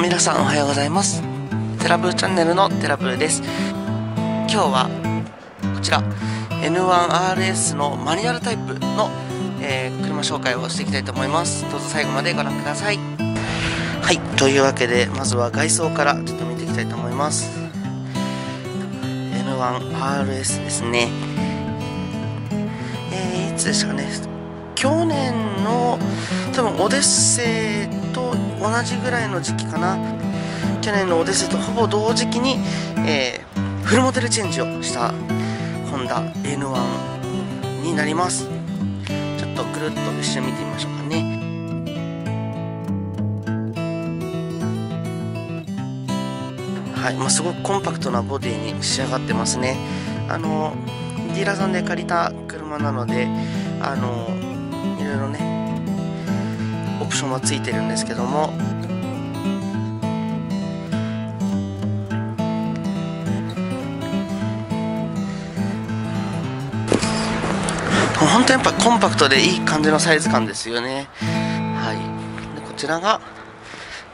皆さんおはようございます。テラブーチャンネルのテラブーです。今日はこちら N1RS のマニュアルタイプの、えー、車紹介をしていきたいと思います。どうぞ最後までご覧ください。はいというわけでまずは外装からちょっと見ていきたいと思います。N1RS ですね。えー、いつでしたかね。去年の多分オデッセイ同じぐらいの時期かな。去年のオデッセイとほぼ同時期に、えー、フルモデルチェンジをしたホンダ N1 になります。ちょっとぐるっと一緒に見てみましょうかね。はい、まあ、すごくコンパクトなボディに仕上がってますね。あのディーラーさんで借りた車なのであのいろいろねプションはついてるんですけども。本当にやっぱコンパクトでいい感じのサイズ感ですよね。はい。でこちらが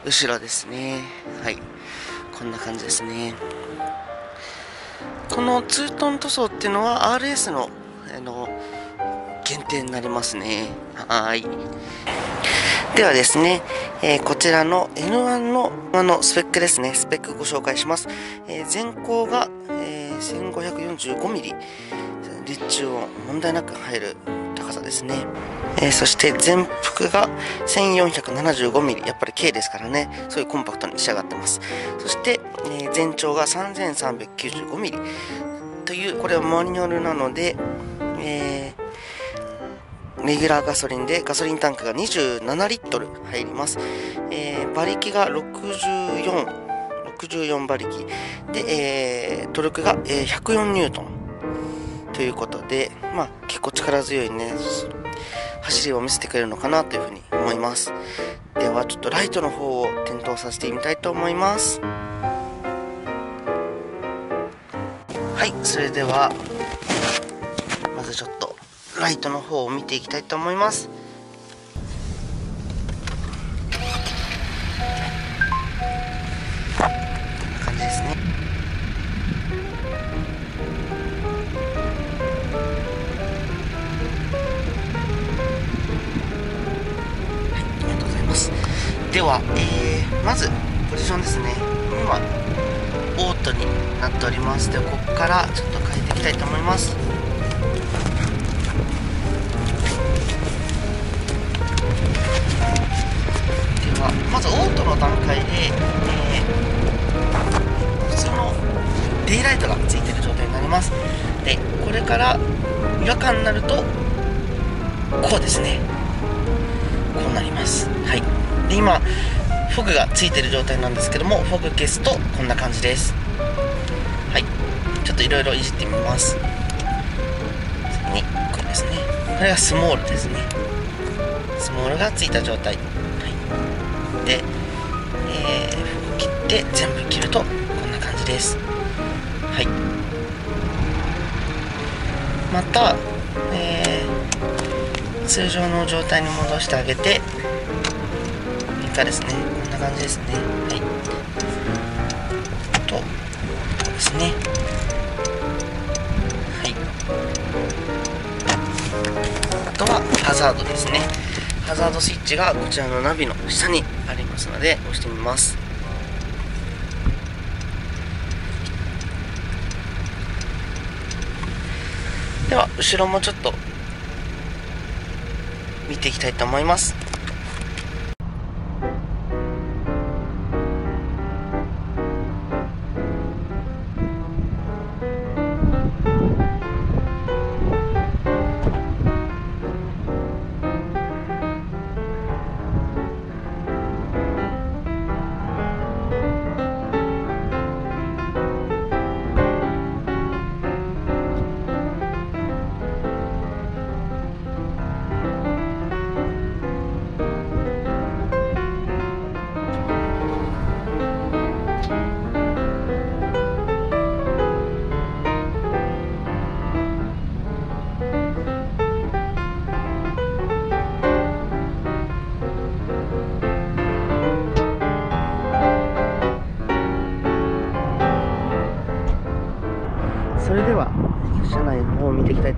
後ろですね。はい。こんな感じですね。このツートン塗装っていうのは RS のあの限定になりますね。はい。ではですね、えー、こちらの N1 のあのスペックですね。スペックご紹介します、えー、前高が、えー、1545mm 立中音問題なく入る高さですね、えー、そして前幅が 1475mm やっぱり軽ですからね。そういうコンパクトに仕上がってます。そして、え、全長が 3395mm というこれはマニュアルなので、レギュラーガソリンでガソリンタンクが27リットル入ります、えー、馬力が64 64馬力で、えー、トルクが、えー、104ニュートンということで、まあ、結構力強いね、走りを見せてくれるのかなというふうに思います。では、ちょっとライトの方を点灯させてみたいと思います。はい、それでは、ライトの方を見ていきたいと思います。では、えー、まずポジションですね。今オートになっております。ではここからちょっと変えていきたいと思います。はまずオートの段階で、えー、普通のデイライトがついてる状態になります。でこれから違和感になるとこうですね。こうなります。はい。で今フォグがついてる状態なんですけどもフォグ消すとこんな感じです。はい。ちょっといろいろいじってみます。次にこれですね。これがスモールですね。スモールがついた状態、フォグ切って全部切るとこんな感じです。はい。また、えー、通常の状態に戻してあげて下ですね。こんな感じですね。はい。とこうですね。はい。あとはハザードですね。ハザードスイッチがこちらのナビの下にありますので押してみますでは後ろもちょっと見ていきたいと思います。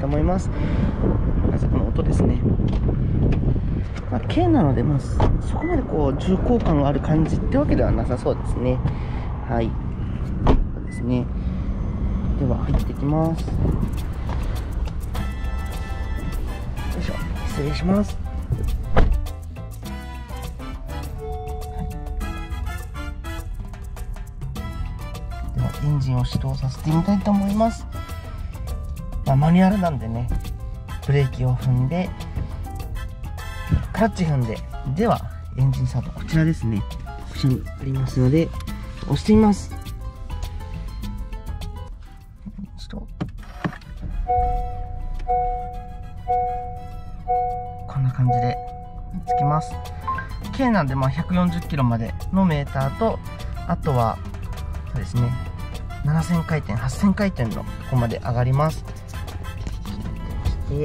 思います。まずこの音ですね。まあ、軽なので、まあ、そこまでこう重厚感がある感じってわけではなさそうですね。はい。そうですね。では入っていきます。よいしょ。失礼します。ではエンジンを始動させてみたいと思います、まあ、マニュアルなんでねブレーキを踏んでクラッチ踏んでではエンジンスタートこちらですね。こちらにありますので押してみます。こんな感じでつきます。K なんでまあ140キロまでのメーターとあとはそうですね。7000回転8000回転のここまで上がります。な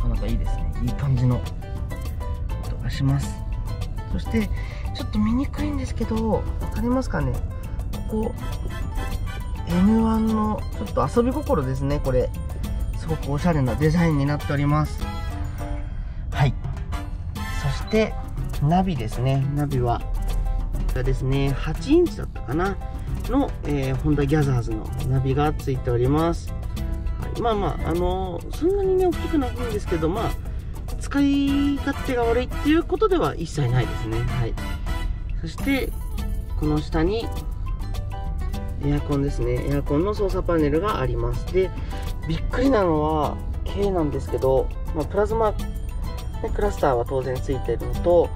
かなかいいですね。いい感じの。音がします。そしてちょっと見にくいんですけど分かりますかね。ここ N1 のちょっと遊び心ですねこれ。すごくおしゃれなデザインになっております。してナビですね。ナビはこちらですね。8インチだったかな？の、えー、ホンダギャザーズのナビがついております、はい、まあまああのー、そんなにね大きくないんですけどまあ使い勝手が悪いっていうことでは一切ないですね。はい。そしてこの下にエアコンですね。エアコンの操作パネルがあります。でびっくりなのは K なんですけど、まあ、プラズマ、ね、クラスターは当然ついてるのと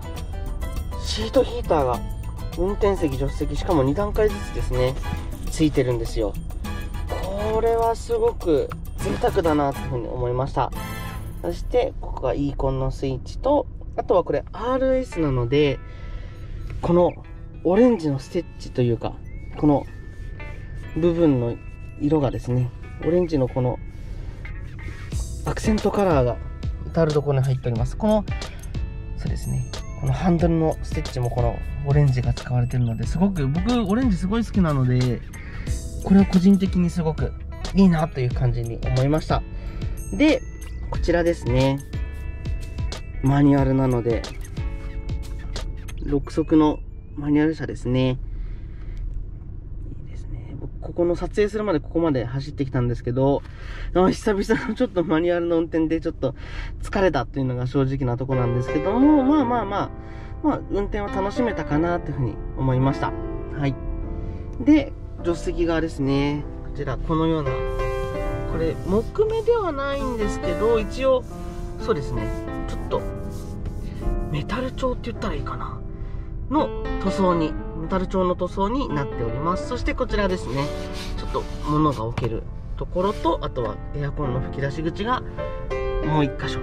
シートヒーターが運転席助手席しかも2段階ずつですねついてるんですよ。これはすごく贅沢だなというふうに思いました。そしてここが E コンのスイッチとあとはこれ RS なのでこのオレンジのステッチというかこの部分の色がですねオレンジのこのアクセントカラーが至るところに入っております。このそうですね。このハンドルのステッチもこのオレンジが使われてるのですごく僕オレンジすごい好きなのでこれは個人的にすごくいいなという感じに思いました。でこちらですね。マニュアルなので6速のマニュアル車ですね。ここの撮影するまでここまで走ってきたんですけど久々のちょっとマニュアルの運転でちょっと疲れたっていうのが正直なとこなんですけどもまあまあまあまあ運転を楽しめたかなというふうに思いましたはいで助手席側ですねこちらこのようなこれ木目ではないんですけど一応そうですねちょっとメタル調って言ったらいいかなの塗装にタル調の塗装になっております。そしてこちらですね。ちょっと物が置けるところとあとはエアコンの吹き出し口がもう1箇所。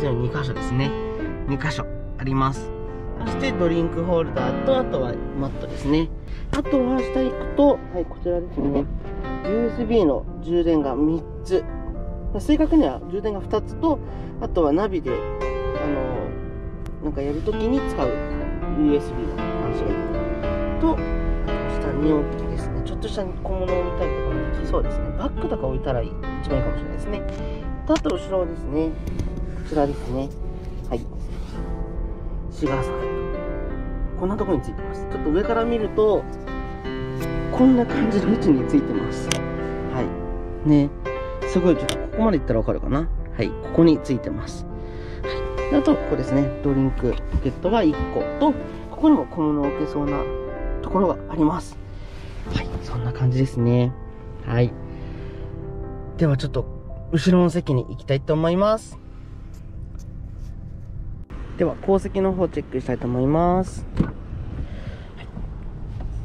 全部2箇所ですね。2箇所あります。そしてドリンクホルダーとあとはマットですね。あとは下行くとはいこちらですね。USB の充電が3つ。正確には充電が2つとあとはナビであのなんかやるときに使う USB の端子と下に置きですねちょっとした小物を置いたりとかもできそうですね。バッグとか置いたら一番いいかもしれないですね。あと後ろですねこちらですね。はい。シガーソケットこんなとこについてます。ちょっと上から見るとこんな感じの位置についてます。はい。ね。すごいちょっとここまでいったらわかるかな。はい。ここについてます。はい。あとここですね。ドリンクポケットが1個とここにも小物を置けそうなところがあります。はいそんな感じですね。はい。ではちょっと後ろの席に行きたいと思います。では後席の方チェックしたいと思います。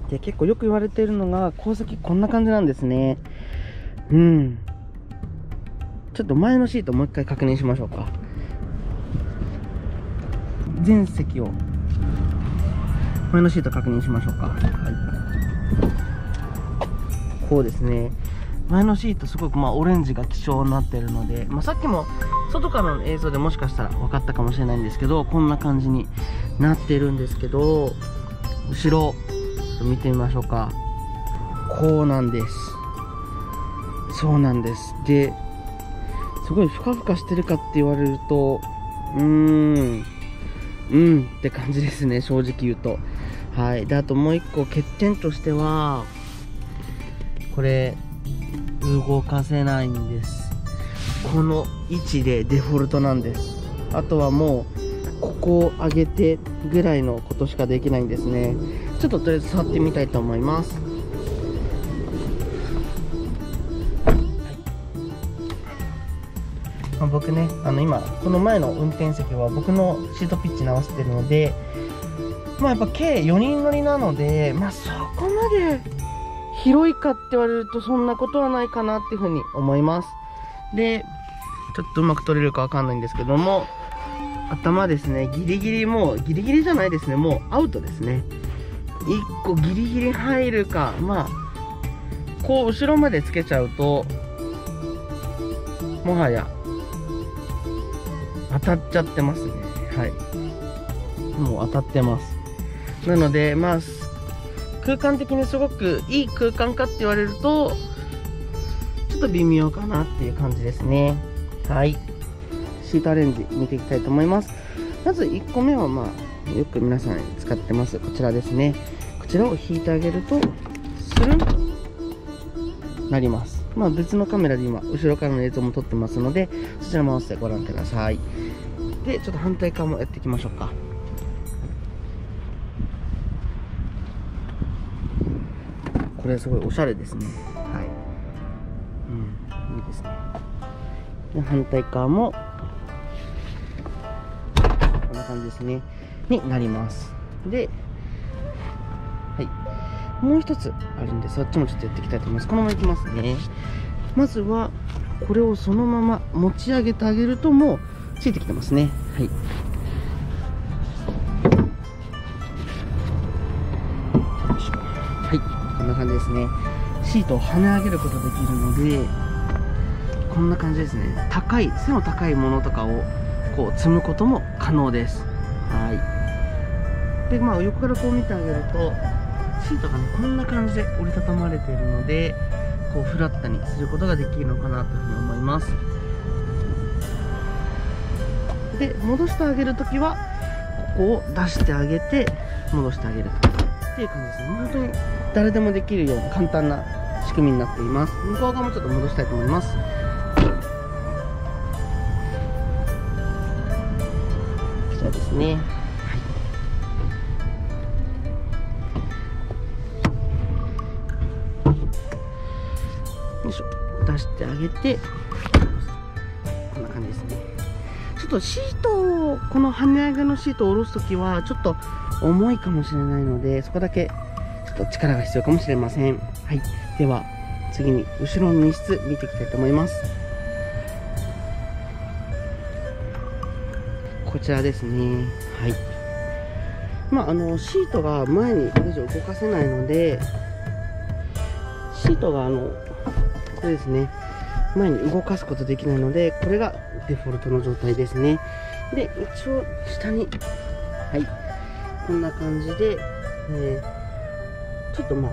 で結構よく言われているのが後席こんな感じなんですね。うん。ちょっと前のシートもう一回確認しましょうか。全席を前のシート確認しましょうかはいこうですね前のシートすごくまあオレンジが基調になってるので、まあ、さっきも外からの映像でもしかしたら分かったかもしれないんですけど、こんな感じになってるんですけど、後ろ、ちょっと見てみましょうか。こうなんです。そうなんです。で、すごいふかふかしてるかって言われると、うーん、うんって感じですね、正直言うと。はい。で、あともう一個欠点としては、これ、動かせないんです。この位置でデフォルトなんです。あとはもう、ここを上げてぐらいのことしかできないんですね。ちょっととりあえず触ってみたいと思います。まあ、僕ね、あの今、この前の運転席は僕のシートピッチに合わせてるので、まあやっぱ計4人乗りなので、まあそこまで広いかって言われるとそんなことはないかなっていうふうに思います。で、ちょっとうまく取れるかわかんないんですけども、頭ですね、ギリギリもう、ギリギリじゃないですね、もうアウトですね。1個ギリギリ入るか、まあ、こう後ろまでつけちゃうと、もはや、当たっちゃってますね。はい。もう当たってます。なので、まあ、空間的にすごくいい空間かって言われると、ちょっと微妙かなっていう感じですね。はい。シートアレンジ見ていきたいと思います。まず1個目はまあ、よく皆さん使ってます。こちらですね。こちらを引いてあげると、スルンとなります。まあ別のカメラで今、後ろからの映像も撮ってますので、そちらも合わせてご覧ください。で、ちょっと反対側もやっていきましょうか。これすごいおしゃれですね。はい。うん。いいですね。で反対側もこんな感じですね。になります。ではい。もう一つあるんでそっちもちょっとやっていきたいと思います。このままいきますね。まずはこれをそのまま持ち上げてあげるともうついてきてますね。はいな感じですね。シートを跳ね上げることができるのでこんな感じですね。高い背の高いものとかをこう積むことも可能です。はい。でまあ横からこう見てあげるとシートがねこんな感じで折りたたまれているのでこうフラットにすることができるのかなというふうに思います。で戻してあげるときはここを出してあげて戻してあげると。っていう感じですね。本当に誰でもできるような簡単な仕組みになっています。向こう側もちょっと戻したいと思います。こちらですね、はい、よいしょ。出してあげて。こんな感じですね。ちょっとシートをこの跳ね上げのシートを下ろすときはちょっと重いかもしれないのでそこだけちょっと力が必要かもしれません。はい。では、次に後ろの荷室見ていきたいと思います。こちらですね。はい。まあ、あの、シートが前にこれ以上動かせないので、シートがあの、これですね。前に動かすことできないので、これがデフォルトの状態ですね。で、一応下に、はい。こんな感じで、えーちょっとまあ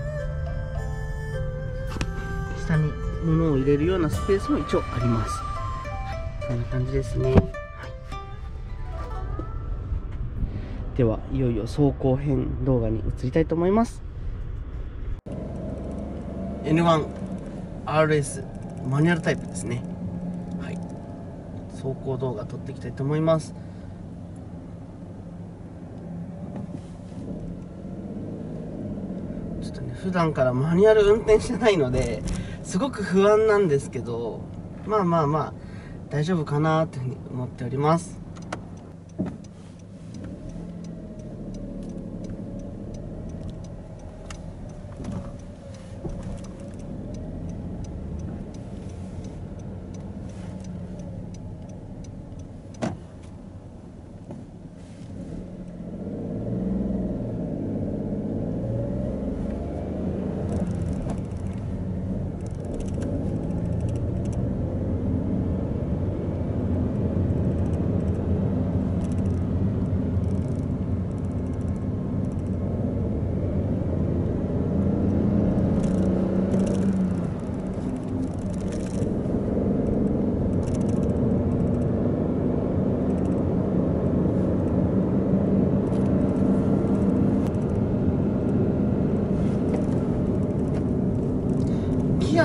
下に物を入れるようなスペースも一応あります。こんな感じですね、はい、ではいよいよ走行編動画に移りたいと思います。N1RS マニュアルタイプですね。はい。走行動画撮っていきたいと思います。普段からマニュアル運転してないのですごく不安なんですけどまあまあまあ大丈夫かなというふうに思っております。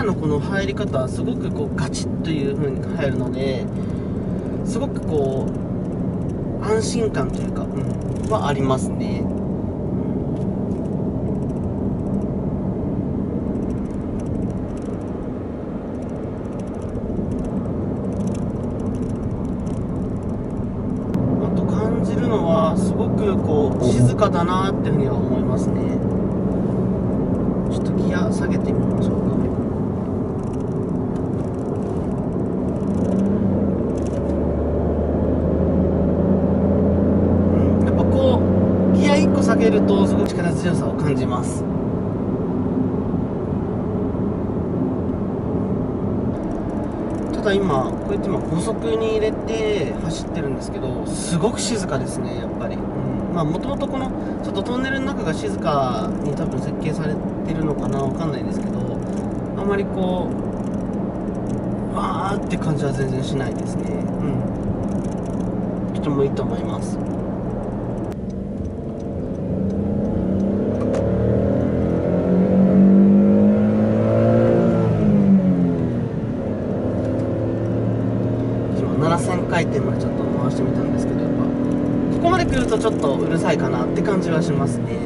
のこの入り方はすごくこうガチッという風に入るのですごくこう安心感というか、うん、はありますね。あと感じるのはすごくこう静かだなっていうふうには思いますね。ちょっとギア下げてみましょうか。うんやっぱこうギア1個下げるとすごい力強さを感じます。ただ今こうやって今高速に入れて走ってるんですけどすごく静かですねやっぱり、うん、まあもともとこのちょっとトンネルの中が静かに多分設計されてるのかなわかんないですけどあんまりこうわーって感じは全然しないですね。うん。とてもいいと思います今7000回転までちょっと回してみたんですけどやっぱここまで来るとちょっとうるさいかなって感じはしますね。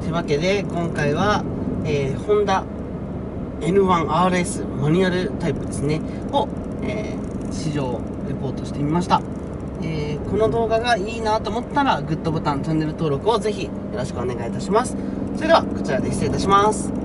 というわけで今回は、えー、ホンダ N1RS マニュアルタイプですね。を、えー、試乗レポートしてみました、えー、この動画がいいなと思ったらグッドボタンチャンネル登録をぜひよろしくお願いいたします。それではこちらで失礼いたします。